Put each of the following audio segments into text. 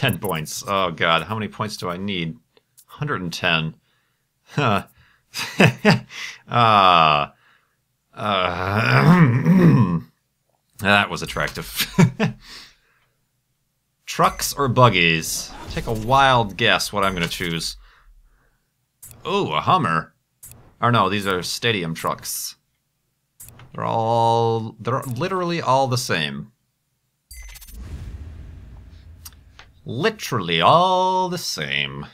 110 points. Oh god, how many points do I need? 110. Huh. Ah. uh, that was attractive. Trucks or buggies? Take a wild guess what I'm going to choose. Oh, a Hummer. Or no, these are stadium trucks. They're all... They're literally all the same. Literally all the same.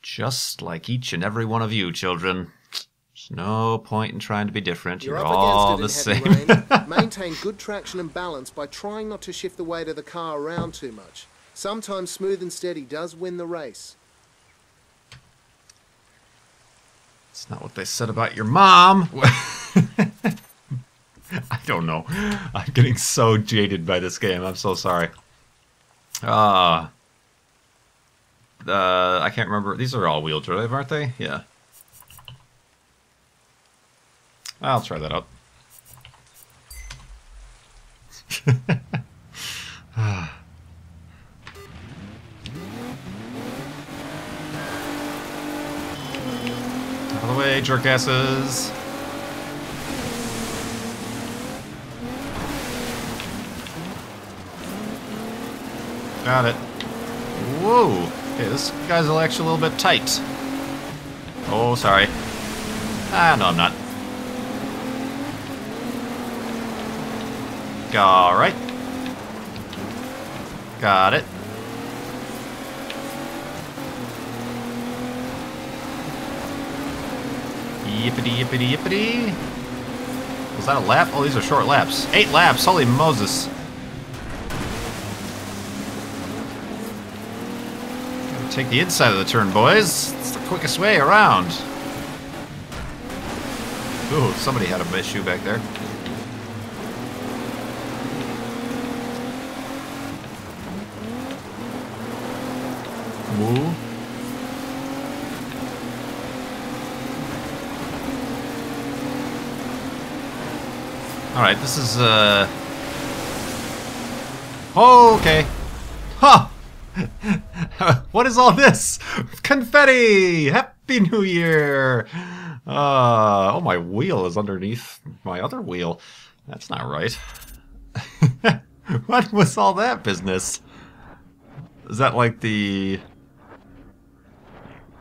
Just like each and every one of you, children. There's no point in trying to be different. You're, You're all the same. in heavy rain. Maintain good traction and balance by trying not to shift the weight of the car around too much. Sometimes smooth and steady does win the race. It's not what they said about your mom. I don't know. I'm getting so jaded by this game. I'm so sorry. Ah. uh, I can't remember. These are all wheel drive, aren't they? Yeah. I'll try that out. Of the way, jerkasses. Got it. Whoa. Okay, this guy's actually a little bit tight. Oh, sorry. Ah, no, I'm not. Alright. Got it. Yippity yippity yippity. Was that a lap? Oh, these are short laps. Eight laps. Holy Moses. Take the inside of the turn, boys. It's the quickest way around. Ooh, somebody had a issue back there. Woo. Alright, this is, uh... Oh, okay. Huh! what is all this? Confetti! Happy New Year! Uh, oh, my wheel is underneath my other wheel. That's not right. what was all that business? Is that like the...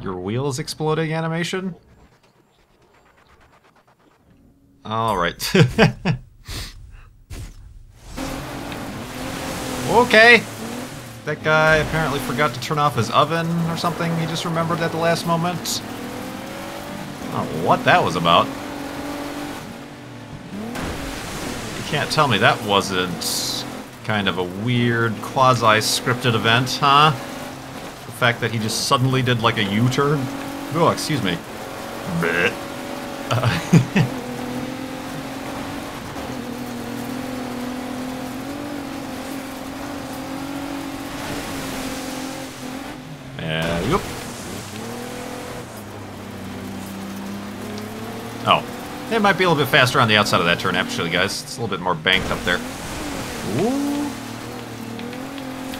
Your wheel is exploding animation? Alright. okay. That guy apparently forgot to turn off his oven or something. He just remembered at the last moment. I don't know what that was about. You can't tell me that wasn't kind of a weird quasi-scripted event, huh? The fact that he just suddenly did like a U-turn? Oh, excuse me. Bleh. Uh, yep. Oh. It might be a little bit faster on the outside of that turn, actually, guys. It's a little bit more banked up there. Ooh.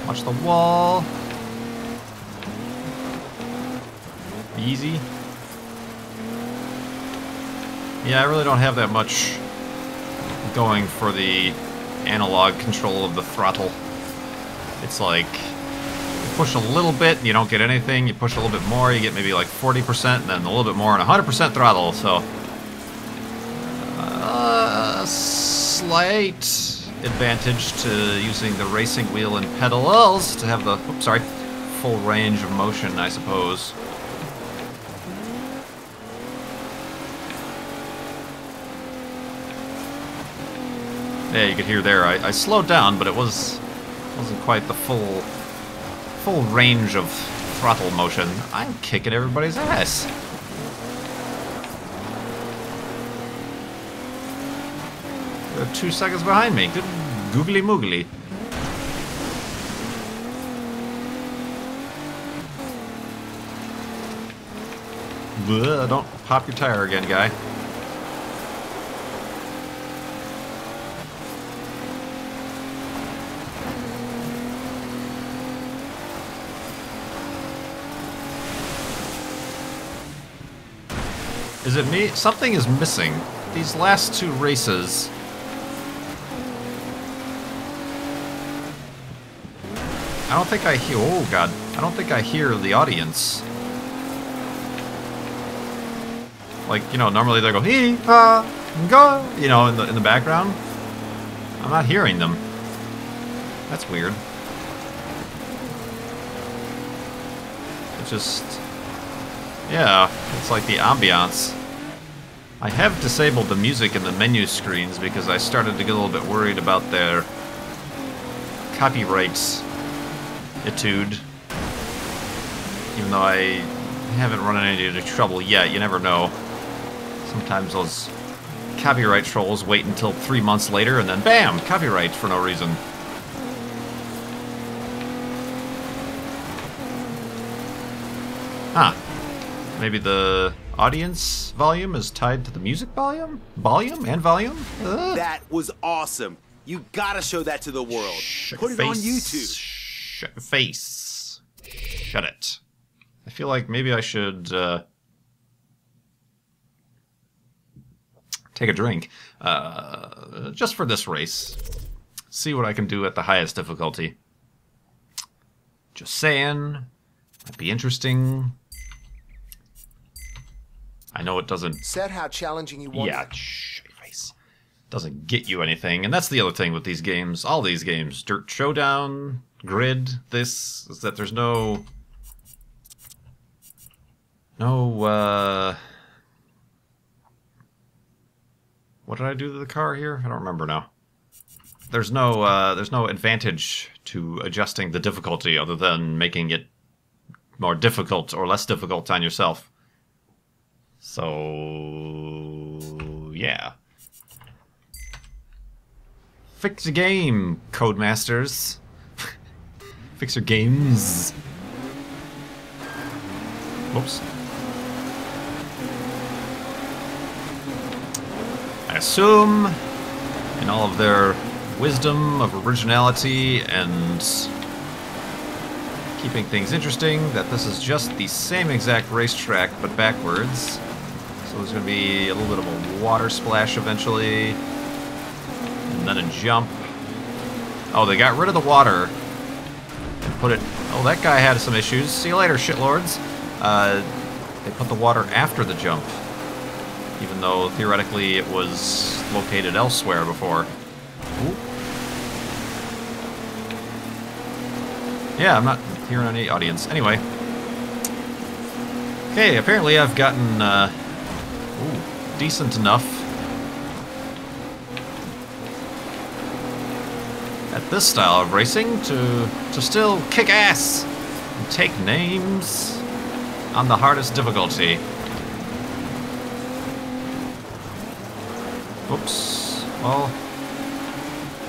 Watch the wall. Easy. Yeah, I really don't have that much going for the analog control of the throttle. It's like you push a little bit, you don't get anything. You push a little bit more, you get maybe like 40%, and then a little bit more, and 100% throttle. So, uh, slight advantage to using the racing wheel and pedals to have the, oops, sorry, full range of motion, I suppose. Yeah, you could hear there. I, I slowed down, but it was wasn't quite the full full range of throttle motion. I'm kicking everybody's ass. Uh, two seconds behind me. Good googly moogly. Don't pop your tire again, guy. Is it me? Something is missing. These last two races I don't think I hear. Oh god! I don't think I hear the audience. Like you know, normally they go hee ha go, you know, in the in the background. I'm not hearing them. That's weird. It just, yeah, it's like the ambiance. I have disabled the music in the menu screens because I started to get a little bit worried about their copyrights etude. Even though I haven't run into any trouble yet, you never know. Sometimes those copyright trolls wait until three months later and then BAM! Copyright for no reason. Huh. Maybe the audience volume is tied to the music volume? Volume and volume? Uh. That was awesome. You gotta show that to the world. Put it on. YouTube. Shut your face. Shut it. I feel like maybe I should uh, take a drink uh, just for this race. See what I can do at the highest difficulty. Just saying. Might be interesting. I know it doesn't Said how challenging you want. yeah. Doesn't get you anything, and that's the other thing with these games. All these games, Dirt Showdown, Grid, this is that there's no, no. uh... What did I do to the car here? I don't remember now. There's no, uh, there's no advantage to adjusting the difficulty other than making it more difficult or less difficult on yourself. So, yeah. Fix the game, Codemasters. Fix your games. Whoops. I assume, in all of their wisdom of originality and keeping things interesting, that this is just the same exact racetrack but backwards. So there's going to be a little bit of a water splash eventually, and then a jump. Oh, they got rid of the water put it. Oh, that guy had some issues. See you later, shitlords. Uh, they put the water after the jump, even though theoretically it was located elsewhere before. Ooh. Yeah, I'm not hearing any audience. Anyway. Okay, apparently I've gotten, uh, ooh, decent enough at this style of racing to, to still kick ass and take names on the hardest difficulty. Oops. Well,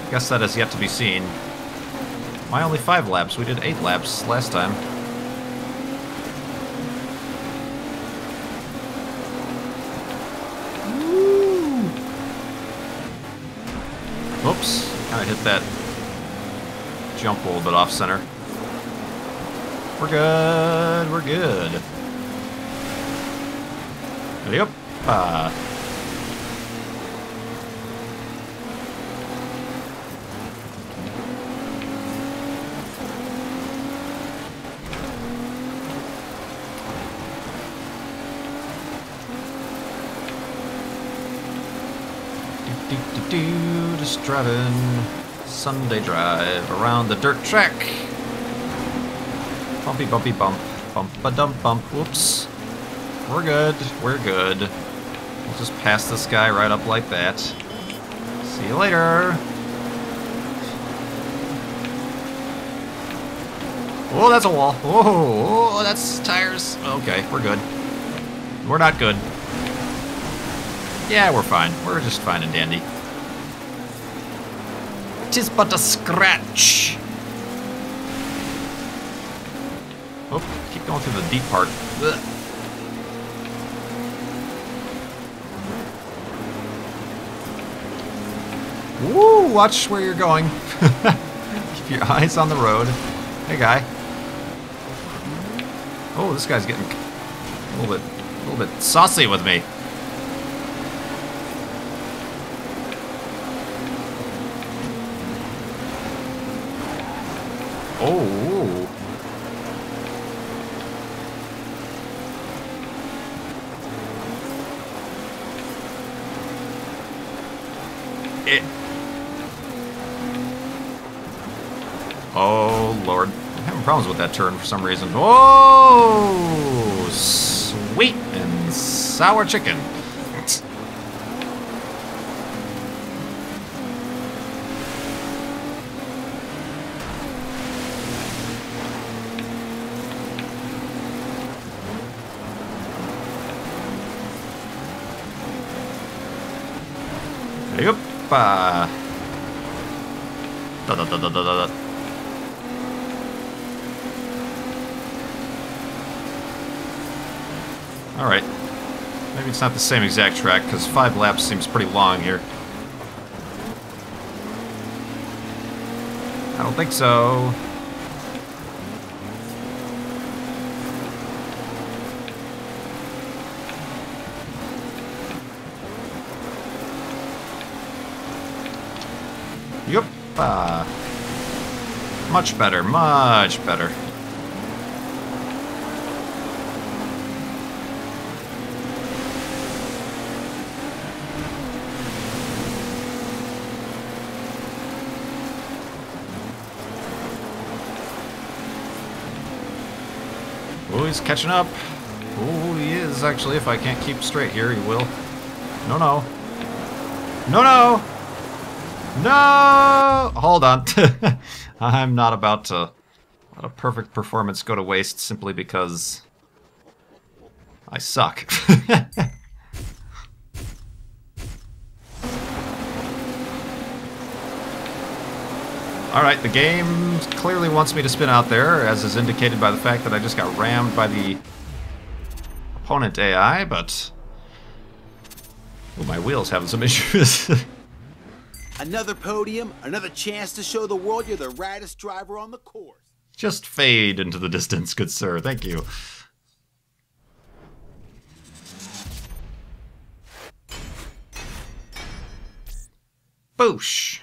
I guess that is yet to be seen. Why only five laps? We did eight laps last time. Woo! Whoops. Kind of hit that jump a little bit off center. We're good. We're good. Yep. Uh, Do, do, do, just driving Sunday drive around the dirt track. Bumpy, bumpy, bump. Bump, a dump, bump. Whoops. We're good. We're good. We'll just pass this guy right up like that. See you later. Oh, that's a wall. Oh, oh, that's tires. Okay, we're good. We're not good. Yeah, we're fine. We're just fine and dandy. Tis but a scratch. Oh, keep going through the deep part. Ugh. Woo! Watch where you're going. keep your eyes on the road. Hey, guy. Oh, this guy's getting a little bit, a little bit saucy with me. Oh. It. Oh, Lord. I'm having problems with that turn for some reason. Oh! Sweet and sour chicken. Uh, da da da da da da. da. All right. Maybe it's not the same exact track because five laps seems pretty long here. I don't think so. Uh, much better, much better. Oh, he's catching up. Oh, he is actually. If I can't keep straight here, he will. No, no. No, no! No! Hold on. I'm not about to let a perfect performance go to waste simply because I suck. Alright, the game clearly wants me to spin out there, as is indicated by the fact that I just got rammed by the opponent AI, but... Oh, my wheel's having some issues. Another podium, another chance to show the world you're the raddest driver on the course. Just fade into the distance, good sir. Thank you. Boosh.